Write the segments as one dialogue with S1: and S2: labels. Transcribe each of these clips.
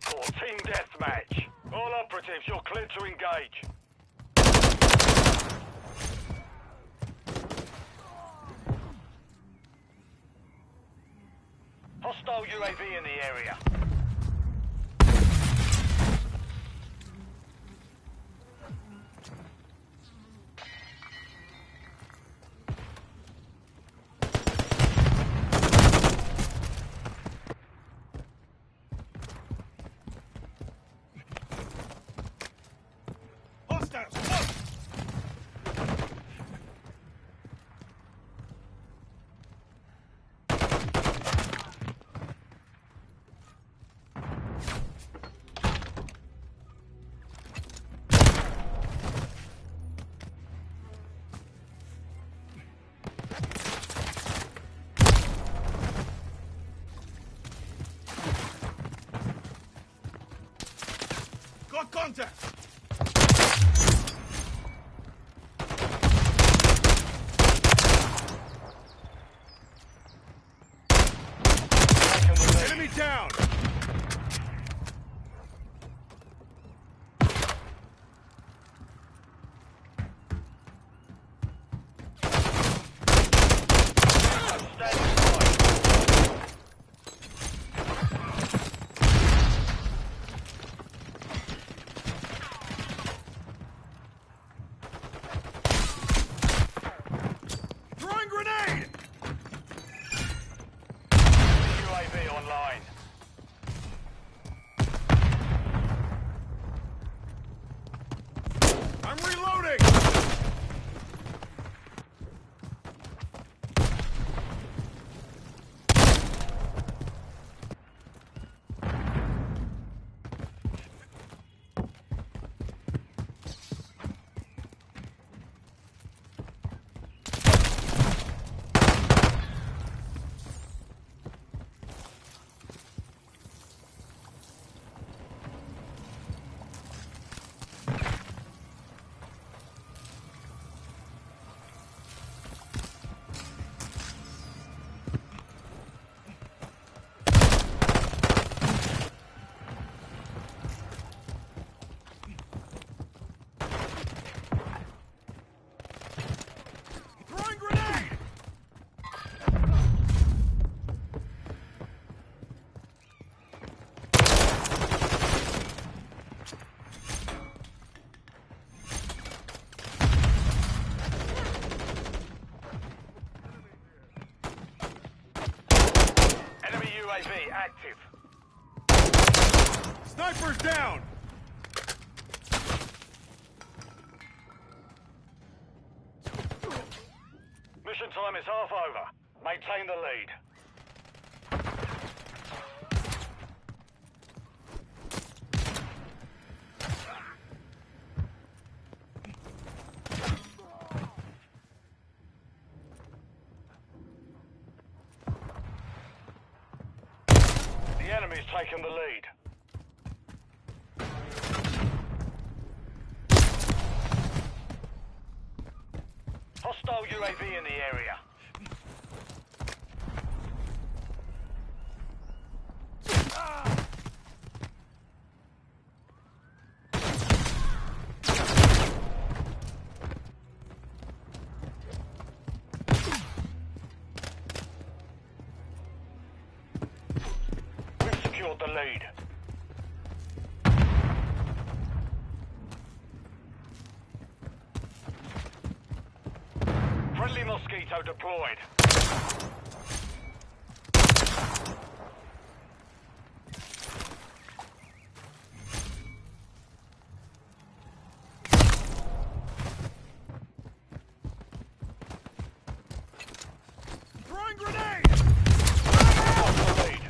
S1: team deathmatch. All operatives, you're cleared to engage. Hostile UAV in the area.
S2: Contact!
S1: Mission time is half over. Maintain the lead. The enemy's taken the lead. The lead. Friendly Mosquito deployed.
S2: Throwing grenade!
S1: Got the lead.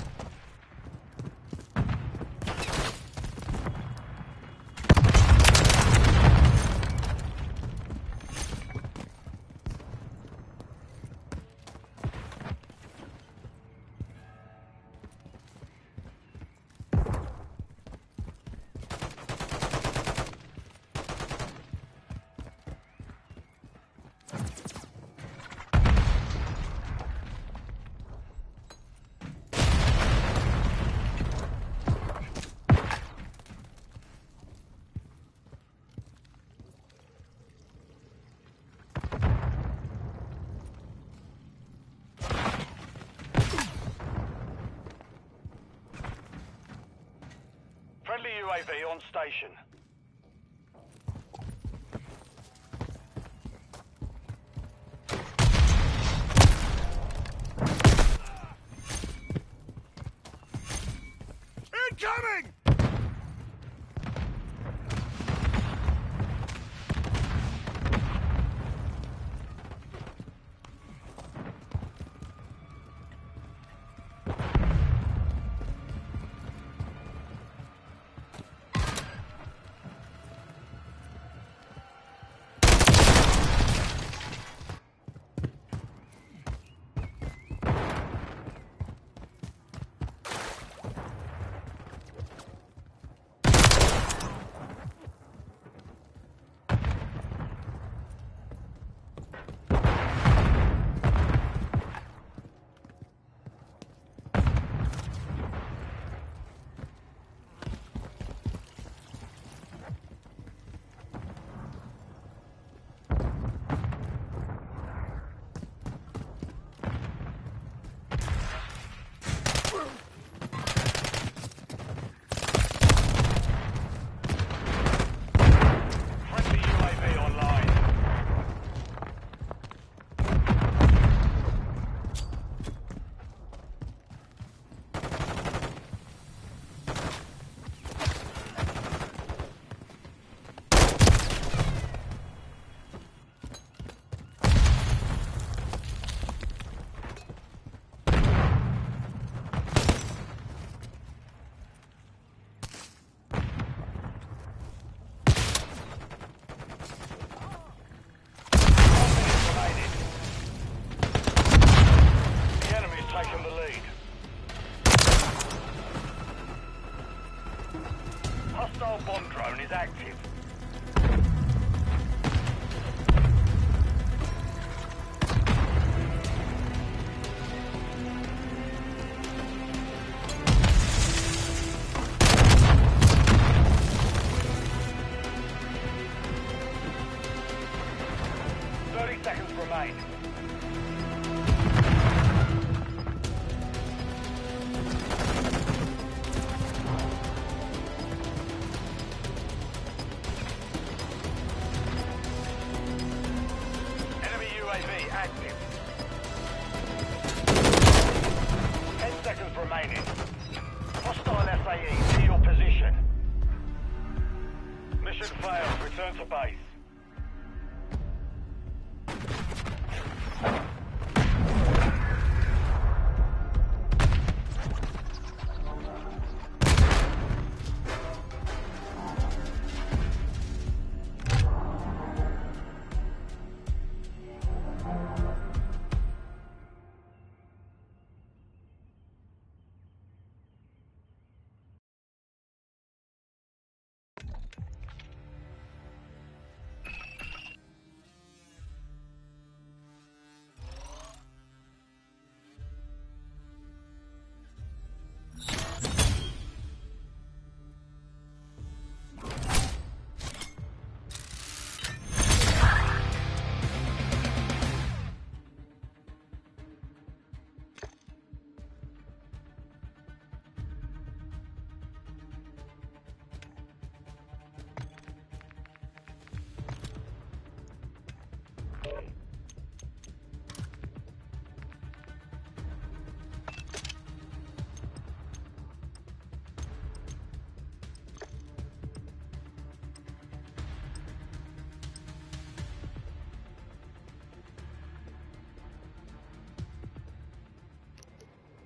S1: Friendly UAV on station.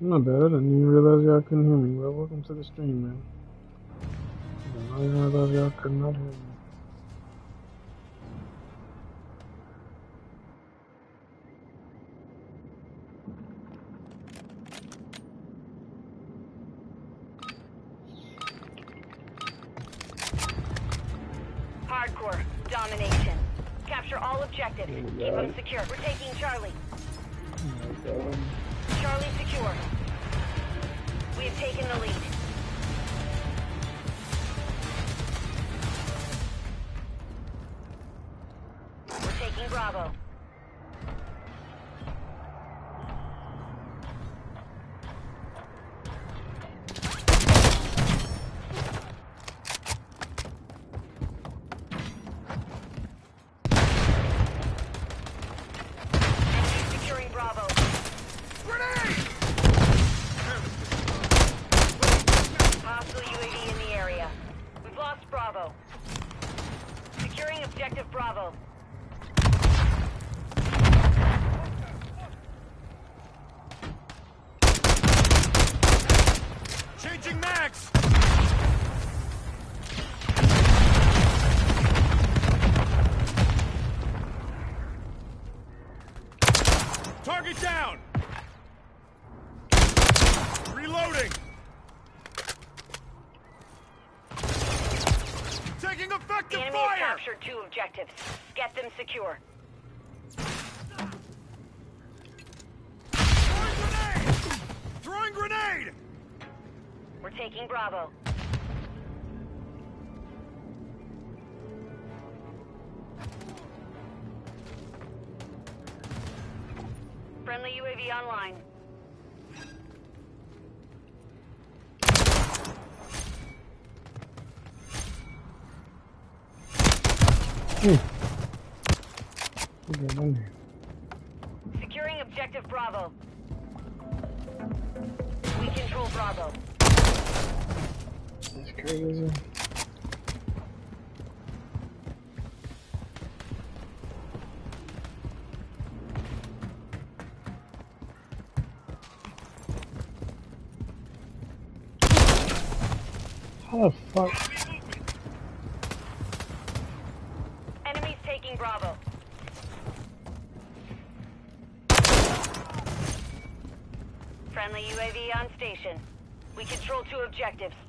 S3: My bad. I didn't even realize y'all couldn't hear me. Well, welcome to the stream, man. I didn't realize y'all could not hear me.
S4: Hardcore domination. Capture all objectives. Keep them secure. We're taking Charlie. Charlie secure. We have taken the lead. Securing objective Bravo. We control Bravo.
S3: That's crazy. How the fuck?
S4: objectives.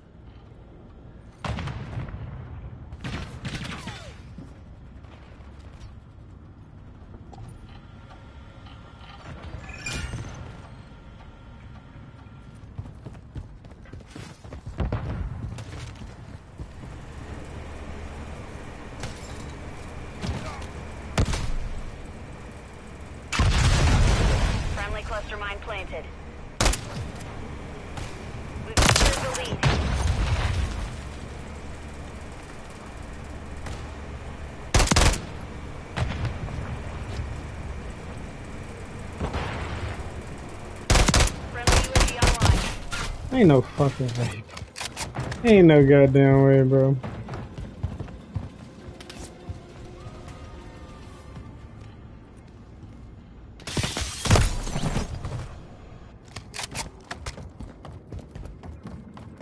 S3: Ain't no fucking way. Ain't no goddamn way, bro.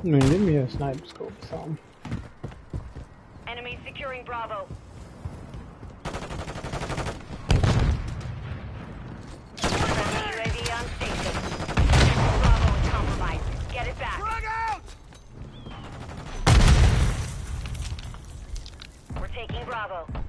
S3: Man, give me a sniper scope or something.
S4: Enemy securing Bravo. Bravo.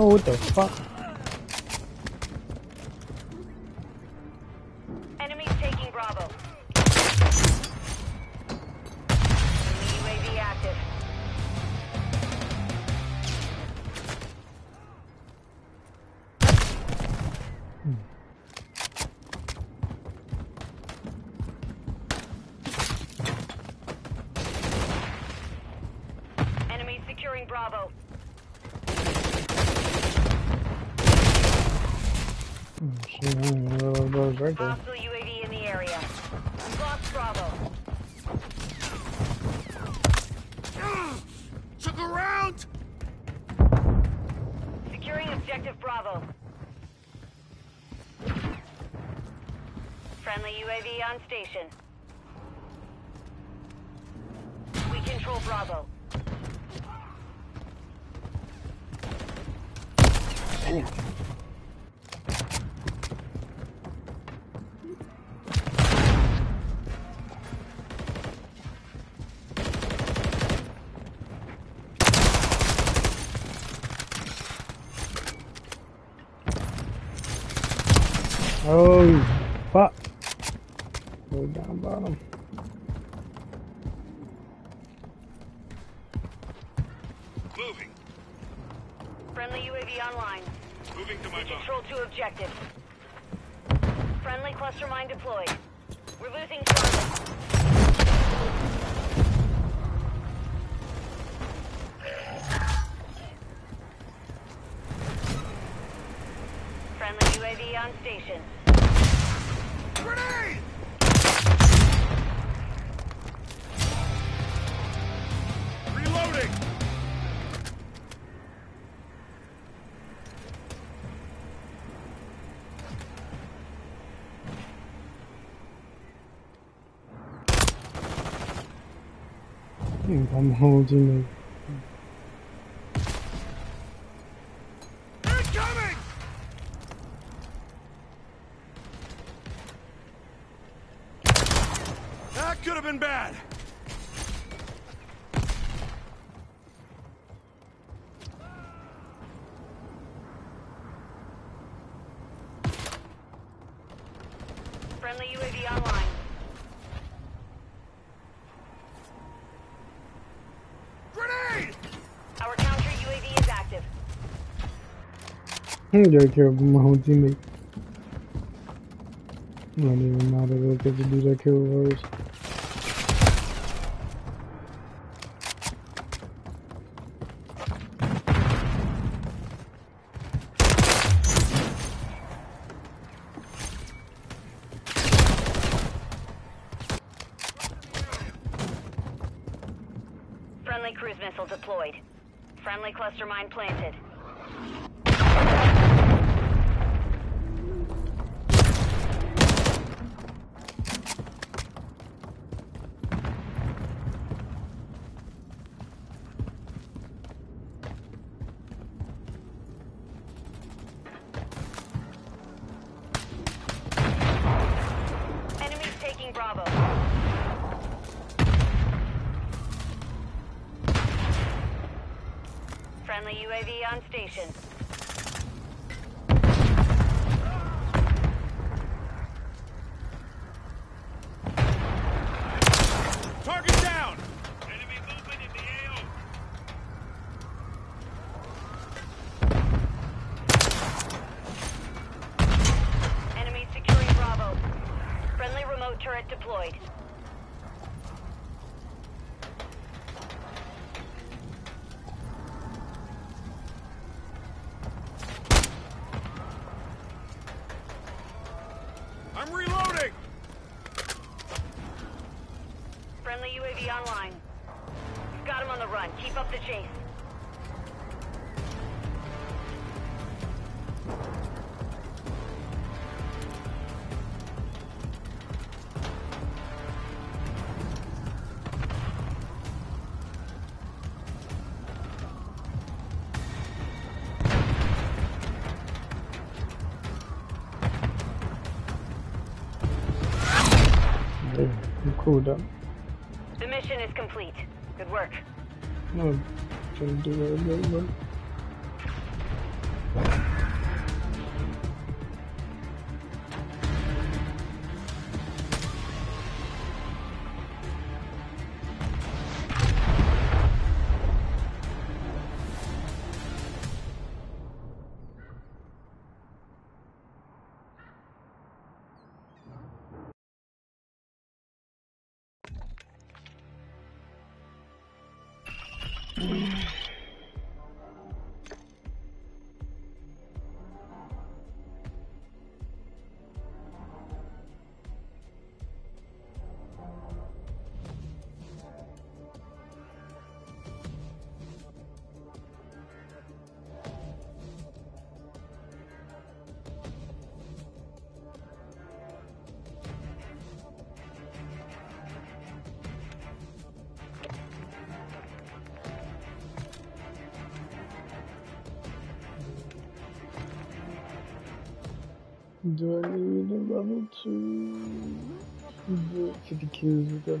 S3: Oh, what the fuck?
S4: UAV on station. We control Bravo.
S3: Oh. I'm holding Don't my own teammate. Not even matter if I get to do that kill
S4: first. cooldown. The
S5: mission is complete. Good work.
S3: No, Do I need a level two? Do it 50 kills with the.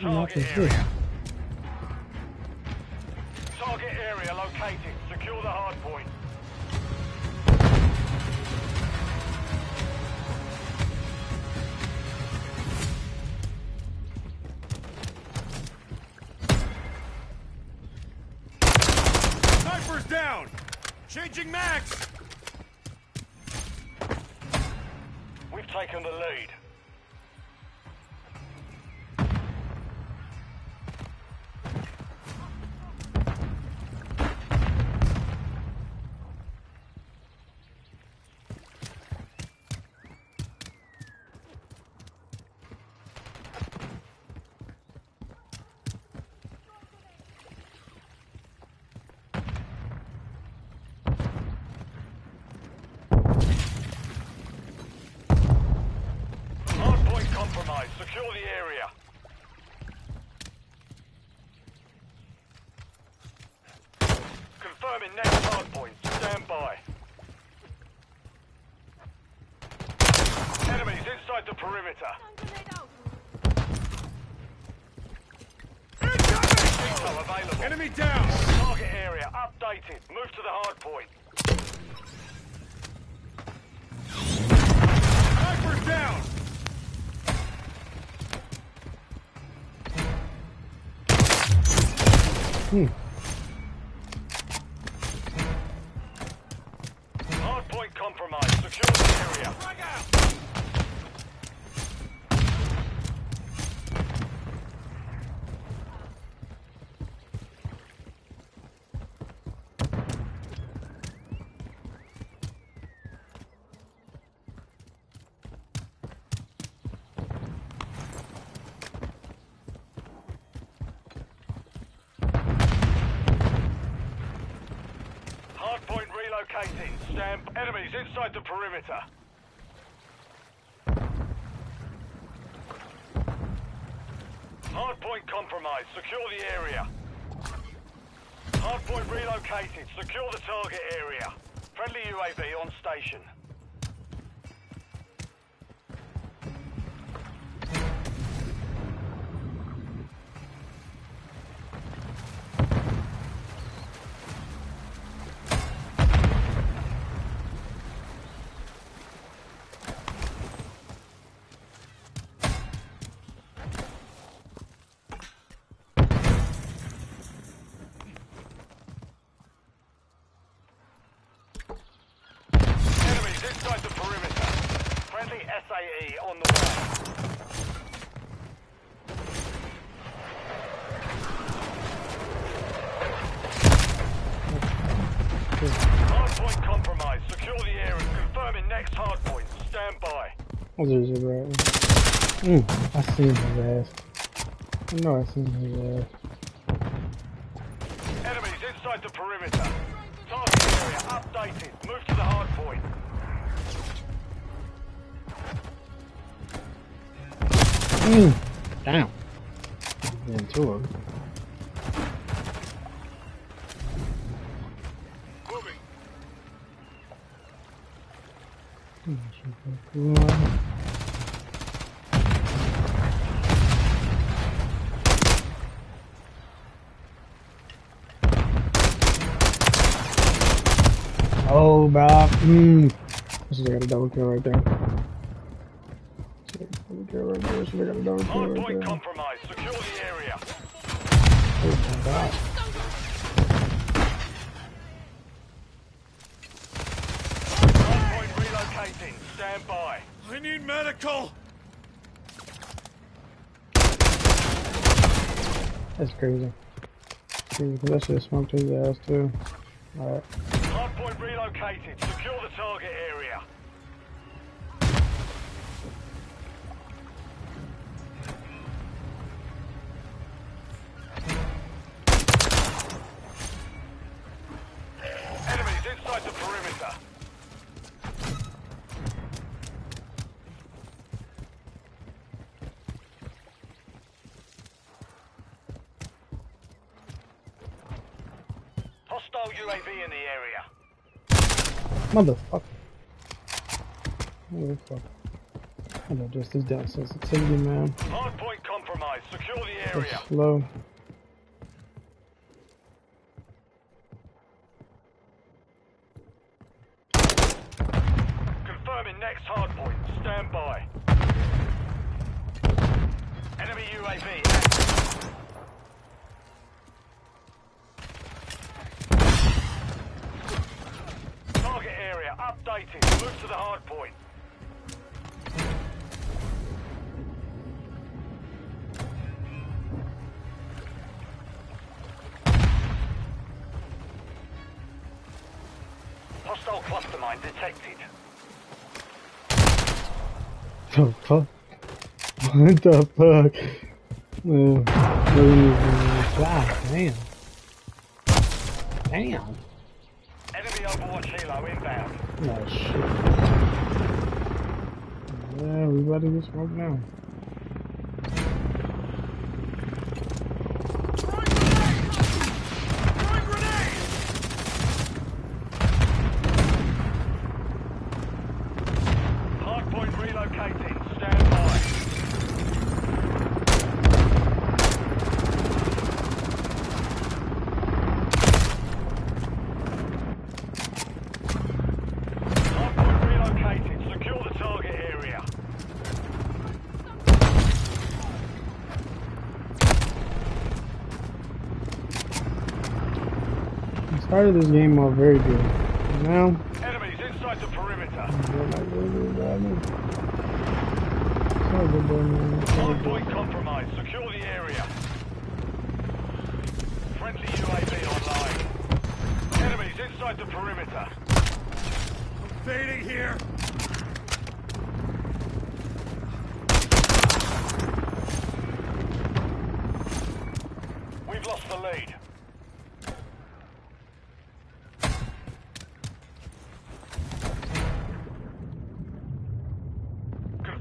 S1: Secure the
S3: What
S1: target
S3: is
S1: Confirming next hardpoint. Stand by. Enemies inside the perimeter. Intel available.
S2: Enemy down!
S1: Target area updated. Move to the hardpoint.
S2: Sniper's down!
S3: Hmm.
S1: Hardpoint compromised. Secure the area.
S2: Frag out!
S1: Hardpoint relocating. Stand. Inside the perimeter. Hardpoint compromised. Secure the area. Hardpoint relocated. Secure the target area. Friendly UAV on station.
S3: There's a rat. Mm, I seen his ass. I know I seen his ass.
S1: Enemies inside the perimeter. Target area updated. Move to the hardpoint.
S3: Mm. Damn. Then two of them.
S2: Moving.
S3: Oh, go, bro. Mm. This is I got a double kill right there. Double kill right there. Should I got a double kill right
S1: Hardpoint
S3: there.
S1: compromised. Secure the area.
S3: Oh my god.
S1: Hardpoint relocating. Stand by.
S2: I need medical.
S3: That's crazy. Crazy, 'cause that shit smoked his ass too. Alright.
S1: Relocated. Secure the target area.
S3: Motherfucker. Motherfucker. I know just his down sensitivity, man.
S1: Hardpoint compromised. Secure the area.
S3: slow.
S1: Confirming next hardpoint. Stand by. Enemy UAV active. Area. Move to the hardpoint. Hostile cluster mine detected.
S3: The fuck? What the fuck? Uh, God damn. Damn. Oh shit. Yeah, we to get smoked now. Started this game off very good. Now,
S1: Enemies inside the perimeter.
S3: they're like, really, really bad, man. It's all good, though, man. It's all good.
S1: Hardpoint compromised. Secure the area. Friendly UAV online. Enemies inside the perimeter.
S2: I'm Fading here.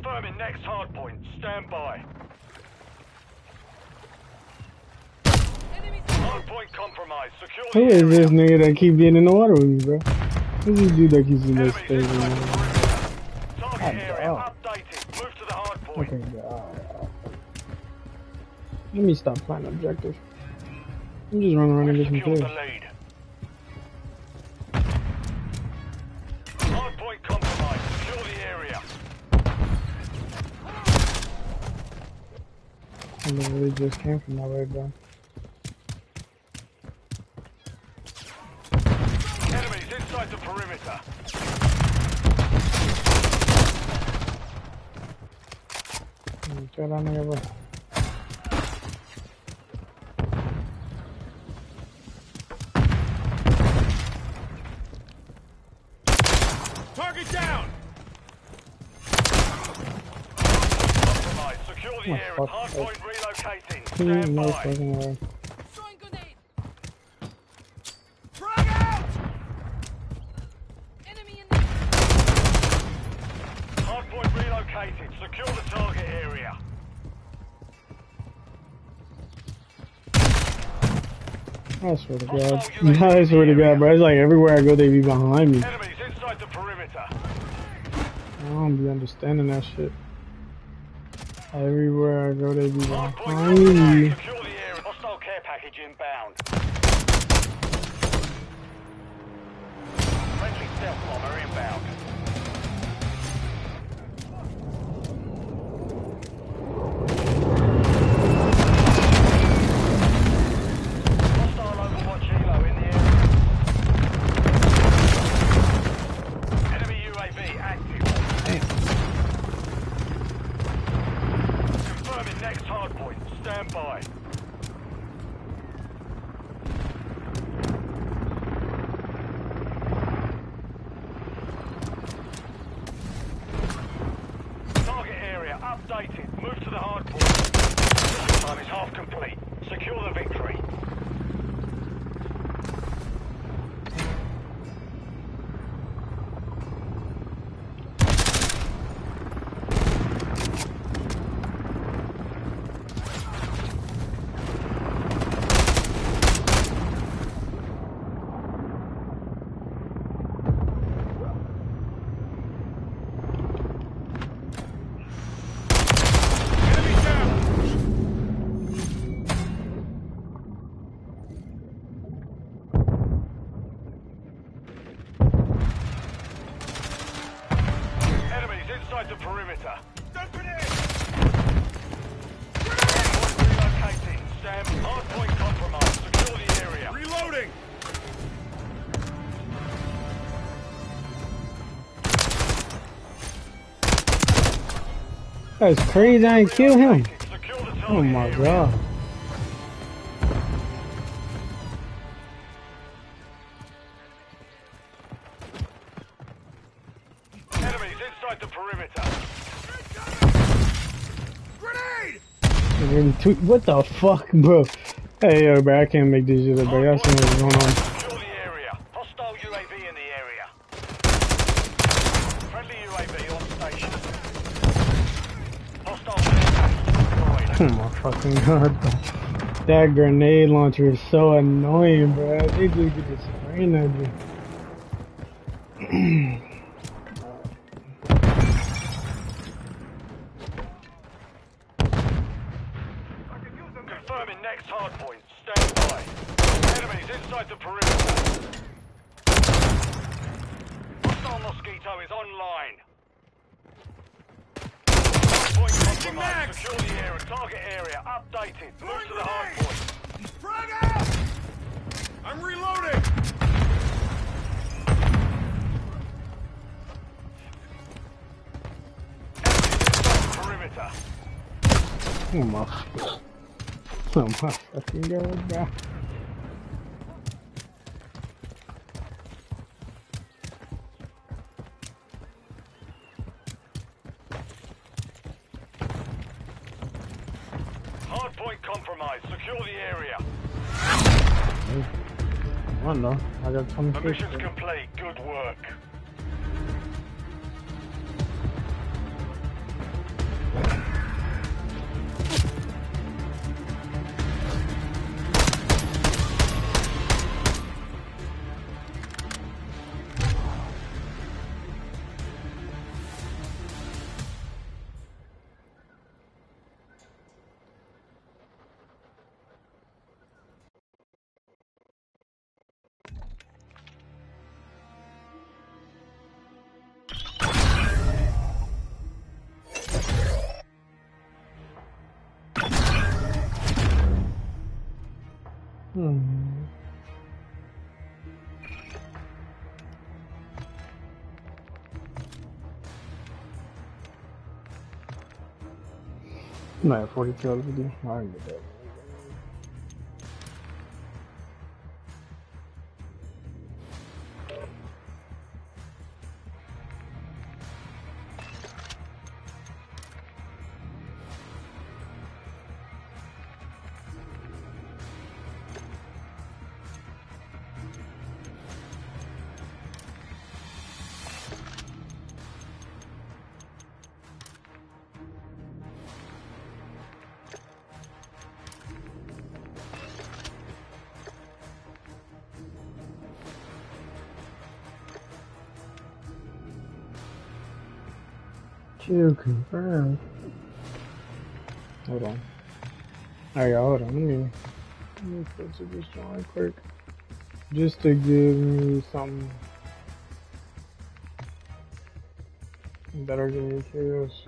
S1: Confirming next hardpoint. Stand by. Hardpoint compromised. Secure
S3: Who is
S1: area.
S3: this nigga that keep getting in the water with me, bro? Who's this dude that keeps in this
S1: Enemies
S3: thing,
S1: inside the
S3: man?
S1: perimeter. Target oh,
S3: God
S1: area updated. Move to the hardpoint.
S3: Okay, God. Let me stop playing objectives. I'm just running around and
S1: We've
S3: get some kills. I literally just came from that way, bro.
S1: Enemies inside the perimeter.
S3: Mm, try that nigga, bro.
S2: Target down.
S1: Compromised. Secure the
S3: Oh,
S1: area. Hardpoint relocating.
S3: He ain't
S1: Stand
S3: no
S1: by.
S3: fucking way.
S4: Throwing grenade.
S2: Frag out.
S4: Enemy in the
S1: Hardpoint relocated. Secure the target area.
S3: I swear to God. I swear to God, bro. It's like everywhere I go, they be behind me.
S1: Enemies inside the perimeter.
S3: I don't be understanding that shit. Everywhere I go, they be behind me. Crazy. I didn't kill him.
S1: Secure the target
S3: Oh my god.
S1: Enemies inside the perimeter.
S2: Grenade!
S3: And then two- What the fuck, bro? Hey, yo, bro, I can't make this shit up, bro. Y'all see what's going on.
S1: Secure the area. Hostile UAV in the area. Friendly UAV on station. Hostile UAV deployed.
S3: Oh my fucking god. That grenade launcher is so annoying, bro. They just get to spraying at you. Don't know. I I'm at 40 kills with you. I get that. Confirm. Hold on. Alright, hold on. Let me, let me put to this drawing quick. Just to give me some Better
S4: materials.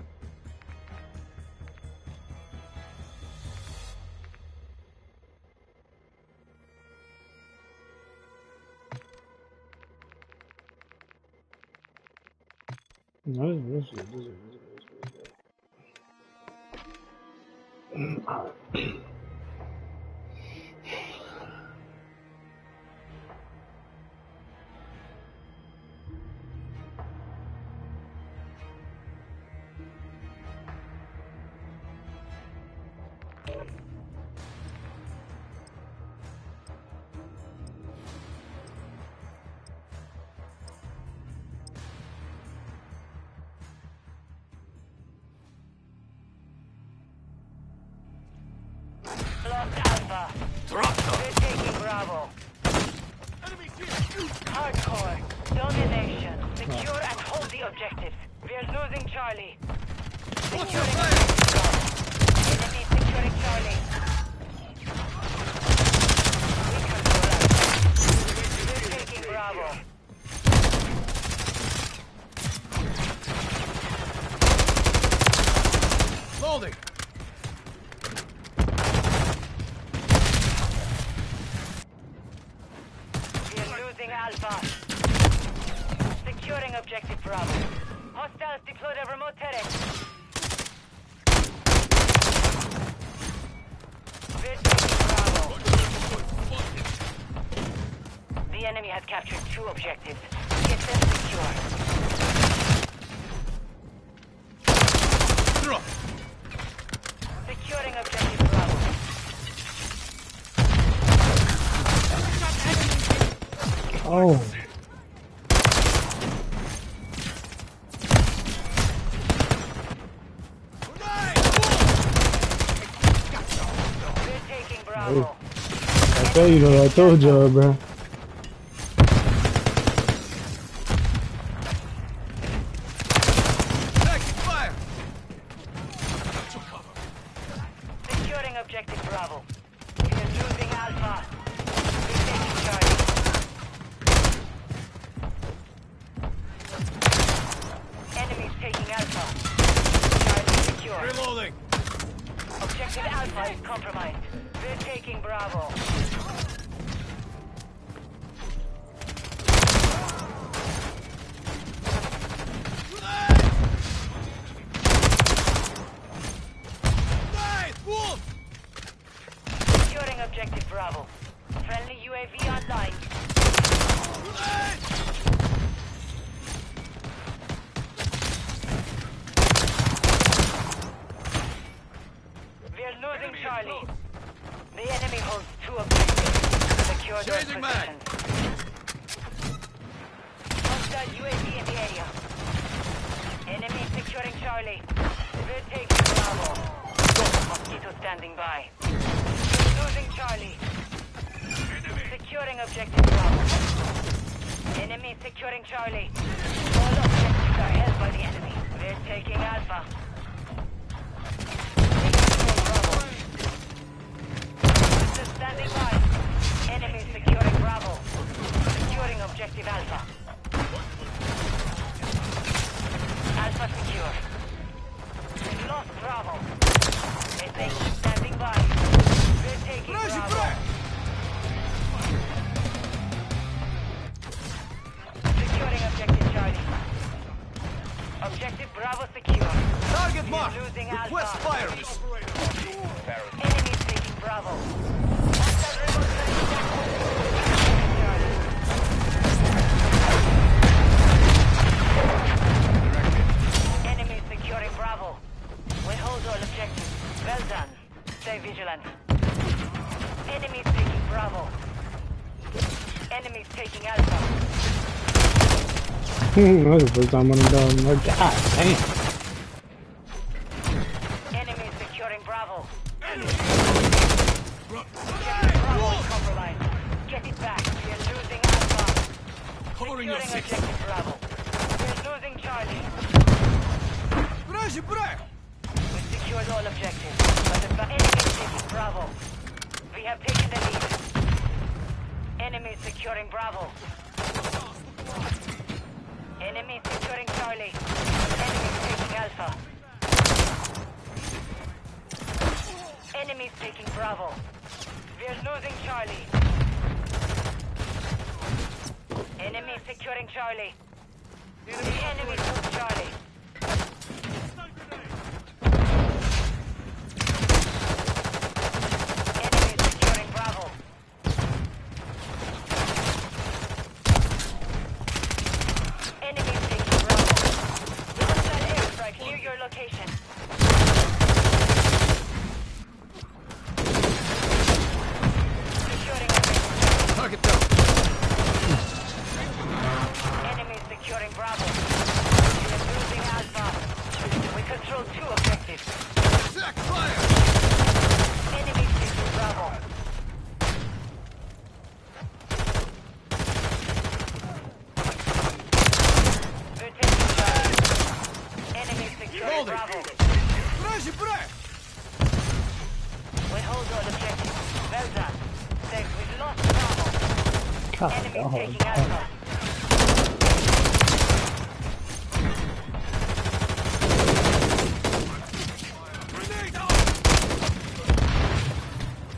S4: Domination. Secure and hold the objectives. We're losing Charlie. Securing. Enemy securing Charlie. We control. We're taking Bravo.
S2: Loading.
S4: We're losing Alpha. Securing objective Bravo. Hostiles deployed a remote turret. We're taking Bravo. The enemy has captured two objectives. Get them secure.
S2: Drop.
S4: Securing objective Bravo.
S3: Oh,
S4: taking oh. Bravo.
S3: I tell you I told y'all, bro.
S4: Bravo. Friendly UAV online. We're losing Charlie. The enemy holds two objectives. Secure those positions. Hostile UAV in the area. Enemy securing Charlie. We're taking Bravo. Mosquito standing by. Losing Charlie. Securing objective Bravo. Enemy securing Charlie. All objectives are held by the enemy. We're taking Alpha. Taking Bravo. Hostiles standing by. Enemy securing Bravo. Securing objective Alpha. Alpha secure. Lost Bravo. By. We're Bravo. Securing objective Charlie. Objective Bravo secure.
S2: Target marked. Request fire.
S4: Enemies taking Bravo. Enemies taking Alpha.
S3: That's the first time I'm done. Like, God damn.
S4: Enemies securing Bravo. Objective Bravo is compromised. Get it back. We are losing Alpha.
S2: Covering your
S4: Securing
S2: six.
S4: objective Bravo. We're losing Charlie.
S2: Razie frag.
S4: We secured all objectives, but the enemy is taking Bravo. We have taken the lead. Enemy securing Bravo. Enemy securing Charlie. Enemies taking Alpha. Enemies taking Bravo. We're losing Charlie. Enemy securing Charlie. The enemy took Charlie.
S3: God,
S4: Enemy
S3: oh,
S4: taking Alpha.
S2: Grenade out!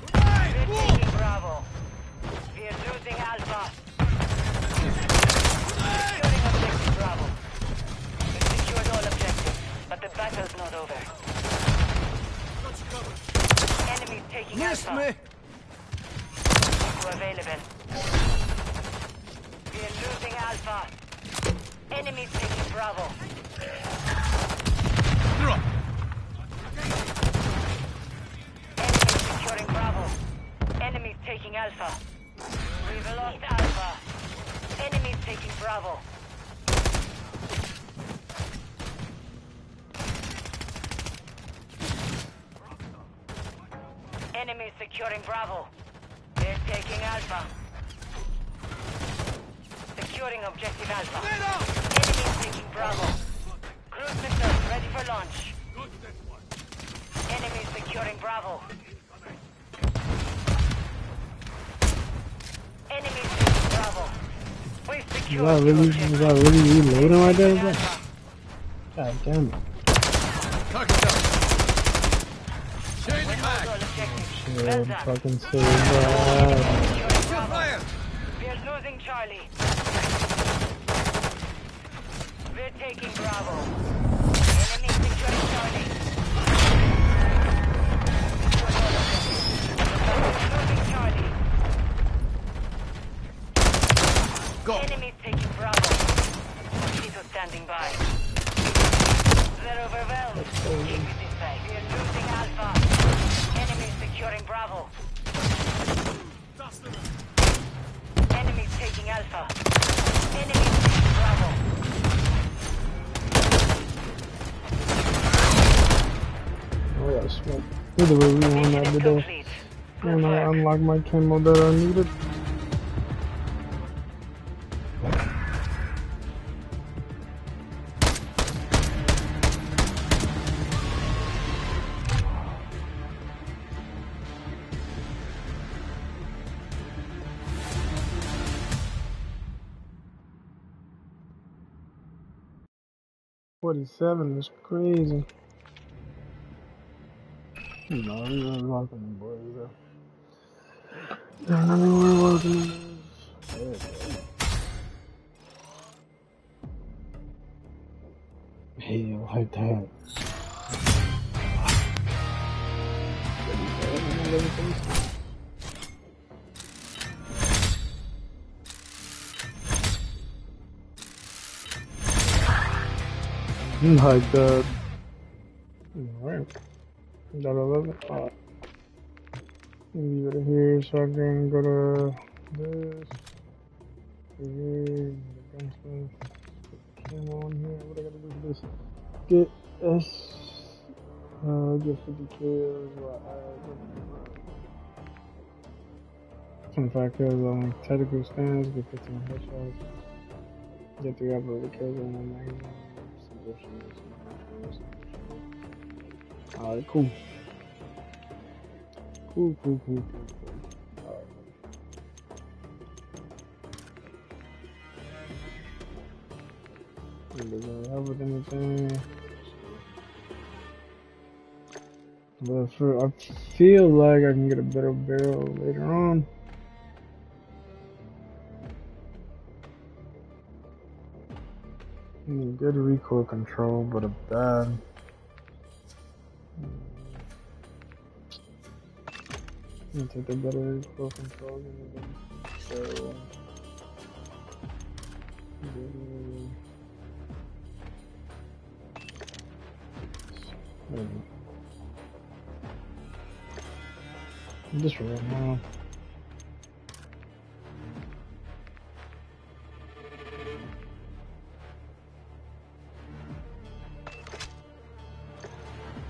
S4: We're
S2: Grenade! Whoa!
S4: taking Bravo. We're losing Alpha. Securing objective Bravo. We've secured all objectives, but the battle's not over.
S2: Got you covered.
S4: Enemies taking
S2: Missed
S4: Alpha.
S2: me!
S4: Two available. We're losing Alpha. Enemies taking Bravo.
S2: Drop!
S4: Enemies securing Bravo. Enemies taking Alpha. We've lost Alpha. Enemies taking Bravo. Enemies securing Bravo. They're taking Alpha. Securing objective Alpha.
S2: Grenade out!
S4: Enemies taking Bravo. Cruise missiles ready for launch.
S2: Got that one.
S4: Enemies securing Bravo. Enemies taking Bravo. We've
S3: Is
S4: secured
S3: that really,
S4: objective.
S3: is that really reloading right there, bro? God damn it.
S2: Target down.
S4: We
S2: Changing
S4: hold
S2: mag.
S4: all objectives.
S3: Yeah, I'm fucking so bad.
S4: Securing Bravo. We're losing Charlie. We're taking Bravo. Enemy securing Charlie. Charlie.
S2: Go!
S4: Enemies taking Bravo. Mosquito standing by. They're overwhelmed. Keep it this way. We're losing Alpha. Enemies securing Bravo.
S2: Dust them.
S4: Enemies taking Alpha. Enemies
S3: yeah, smoke. Either way, we won that today. And I unlocked my camo that I needed. Forty-seven is crazy. No, though. Don't know we were rocking the boys. Hey, like that. Like that. Alright. Got a little uh, leave it here so I can go to this. Here, the gun stuff. Camo on here. What I gotta do for this? Get S. Uh, get 50 kills. I 25 kills on tactical stance. Get 15 headshots. Get 3 operator kills on one magazine. Alright, cool. Cool, cool, cool, with anything. But for, I feel like I can get a better barrel later on. Good recoil control, but a bad. I'm take a better recoil control. Hmm. Just right now.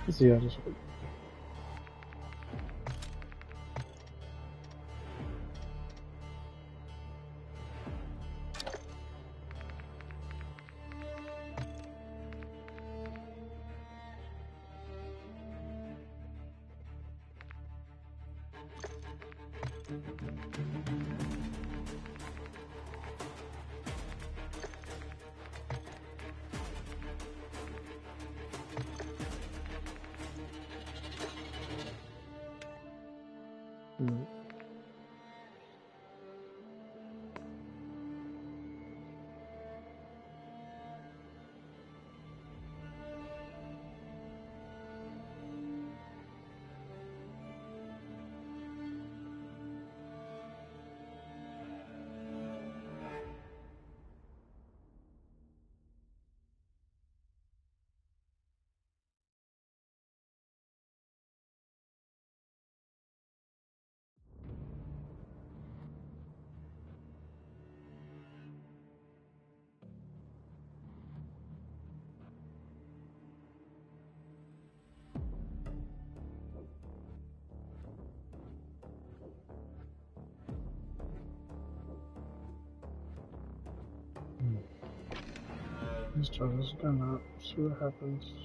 S3: Let's see how this works. Try this gun out, see what happens.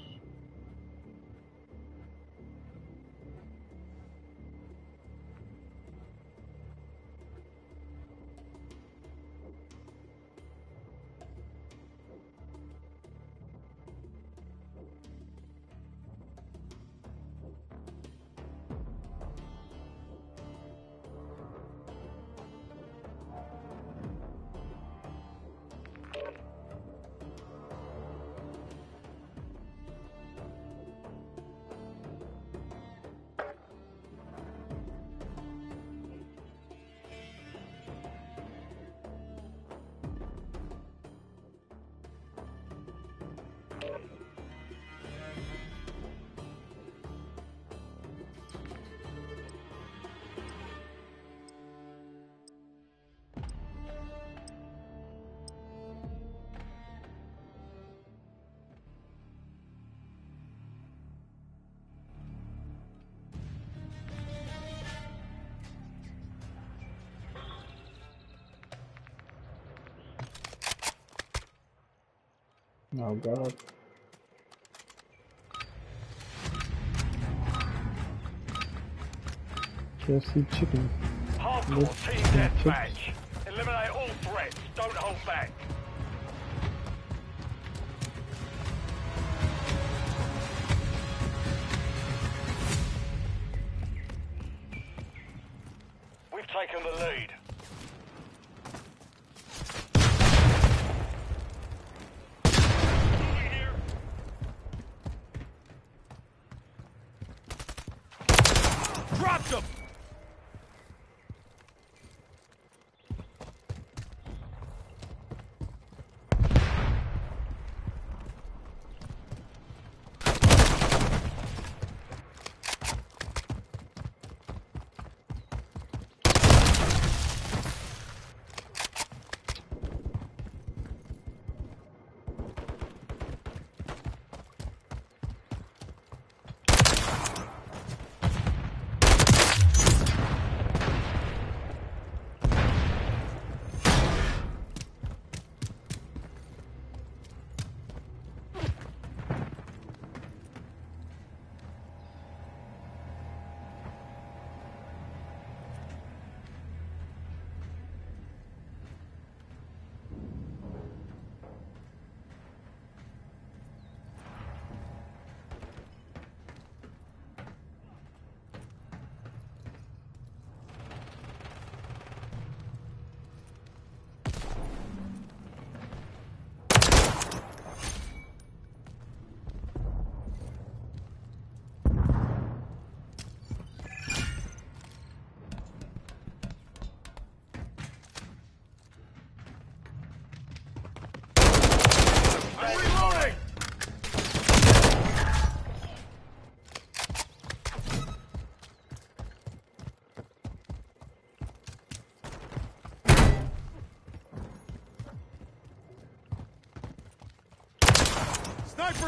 S3: Oh god. KFC chicken.
S1: Hardcore team deathmatch. Eliminate all threats. Don't hold back. We've taken the lead.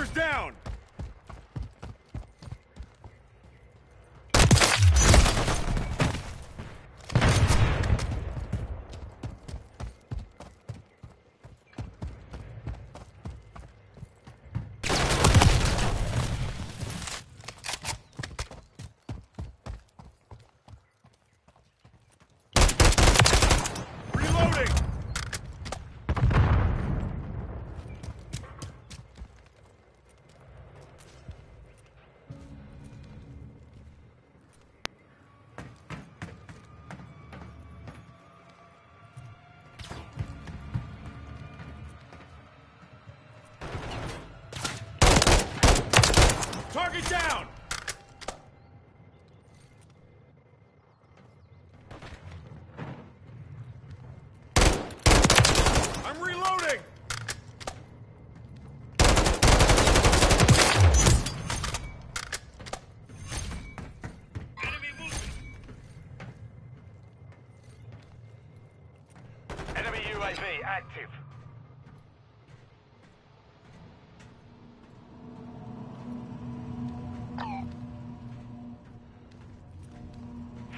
S2: Sniper's down!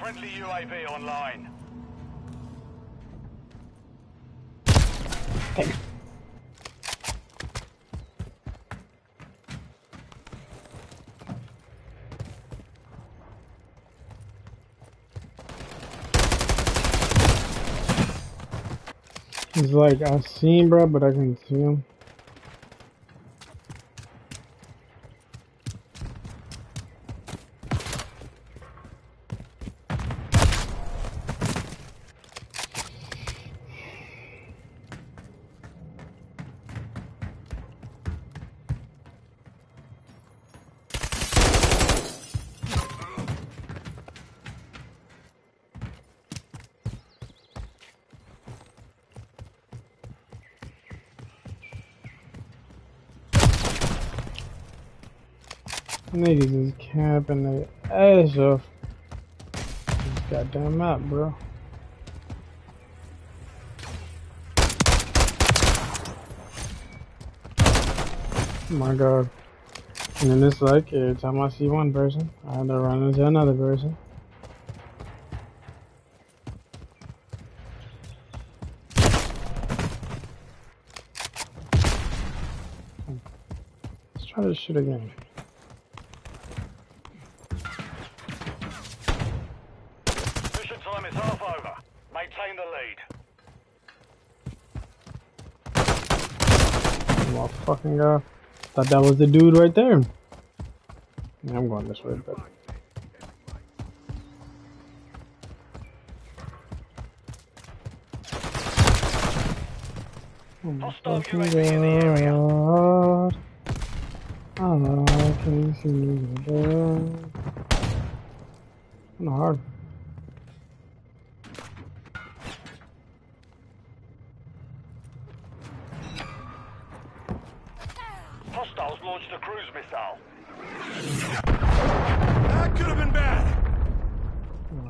S1: Friendly UAV online.
S3: He's like I seen bro, but I can see him. This goddamn map, bro. Oh my god. And then it's like every time I see one person, I have to run into another person. Let's try this shit again.
S1: Mission time is half over. Maintain the lead.
S3: My. Thought that was the dude right there. Yeah, I'm going this way, but. My
S1: Hostile
S3: fucking
S1: UAV in the area.
S3: god. I can see the Kinda hard.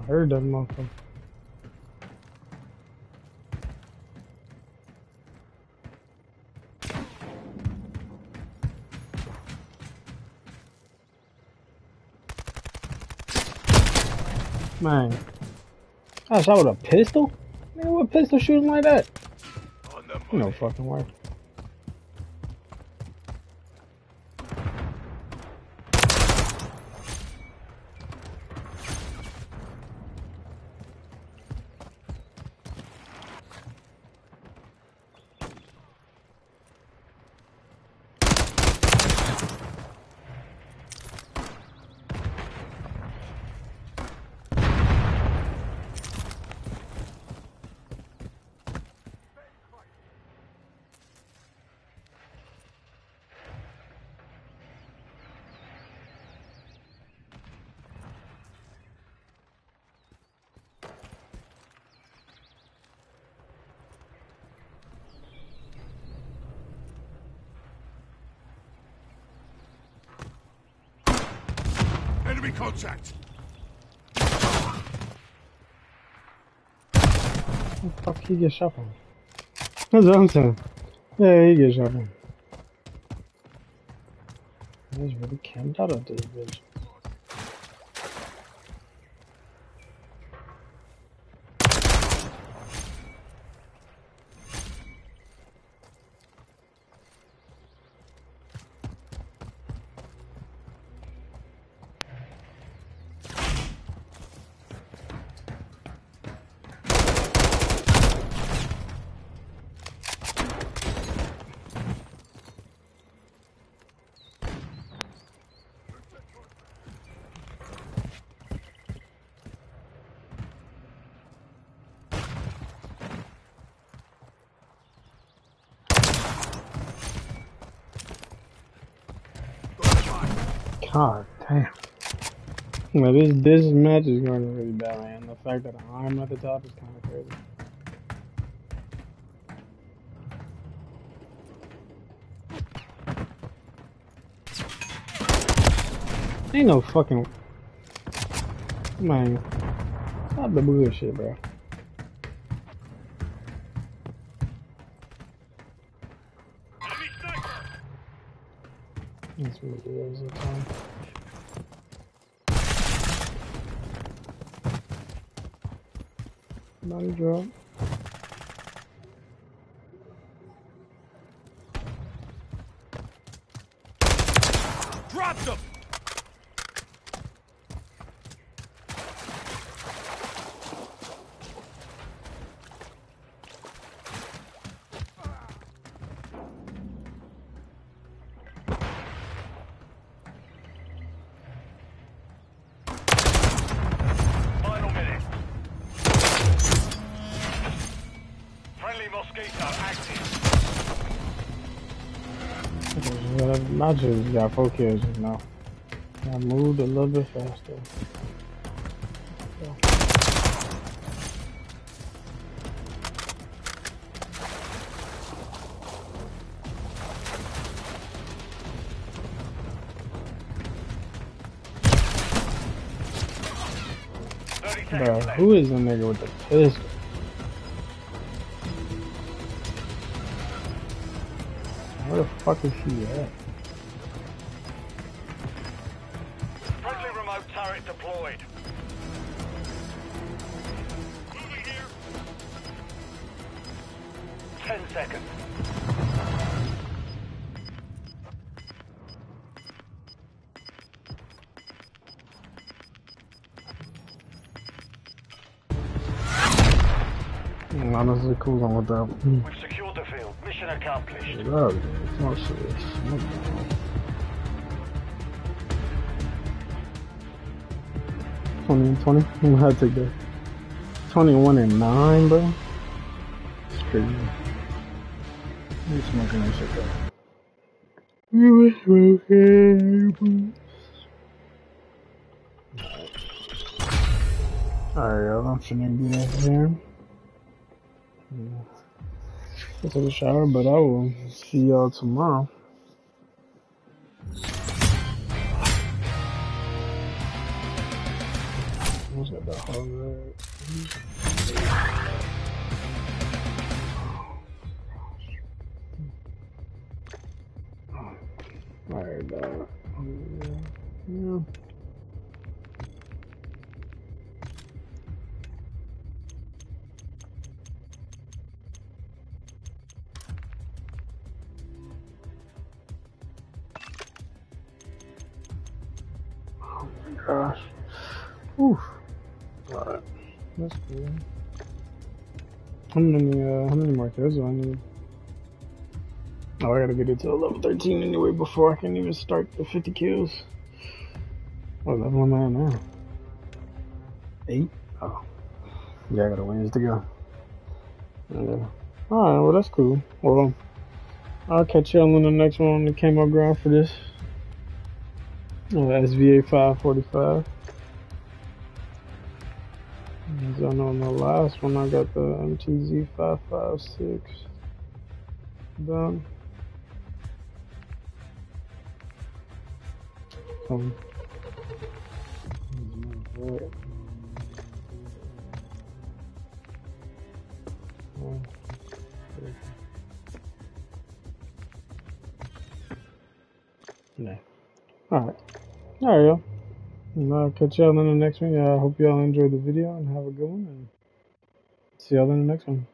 S3: I heard that motherfucker. Man. I shot with a pistol? Nigga, what pistol shooting like that? No fucking way.
S2: Enemy contact!
S3: the fuck he get shot from? That's what I'm saying. Yeah, he get shot. He's really camped out of this bitch. God damn. Well, this this match is going really bad, man. The fact that I'm at the top is kind of crazy. Ain't no fucking man. Stop the bullshit, bro. That's what it is. It's time. Body drop.
S2: Dropped him!
S3: Not just got four kills just now. I moved a little bit faster. Bro, who is the nigga with the pistol? Where the fuck is he at? Cool on with that. Mm.
S1: We've secured the field. Mission accomplished.
S3: It. It's not serious. Twenty and twenty. I'm gonna take that. Twenty-one and nine, bro. It's crazy. You smoking that shit, bro. You were smoking. Alright. I'm finna get out here. I took a shower, but I will see y'all tomorrow. That How many, uh, how many more kills do I need? Oh, I gotta get it to level 13 anyway before I can even start the 50 kills. What level am I at now? 8? Oh. Yeah, I got a ways to go. Yeah. Alright, well, that's cool. Well, I'll catch y'all on the next one on the camo grind for this. Oh, SVA 545. I know on the last one, I got the MTZ 556 done. Um, yeah. Alright. There y'all. And I'll catch y'all in the next one. I hope y'all enjoyed the video and have a good one. And see y'all in the next one.